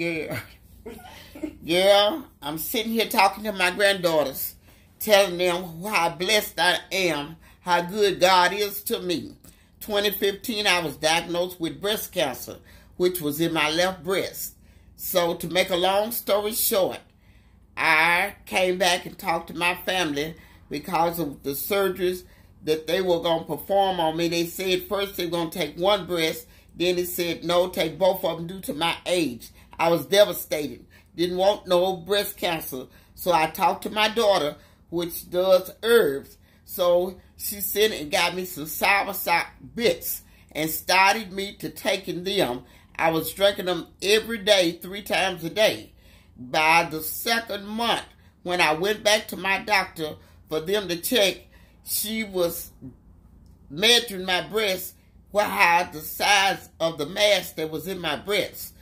Girl. Girl, I'm sitting here talking to my granddaughters, telling them how blessed I am, how good God is to me. 2015, I was diagnosed with breast cancer, which was in my left breast. So, to make a long story short, I came back and talked to my family because of the surgeries that they were going to perform on me. They said first they were going to take one breast, then they said no, take both of them due to my age. I was devastated. Didn't want no breast cancer. So I talked to my daughter, which does herbs. So she sent and got me some soursop bits and started me to taking them. I was drinking them every day, three times a day. By the second month, when I went back to my doctor for them to check, she was measuring my breast, what had the size of the mass that was in my breast.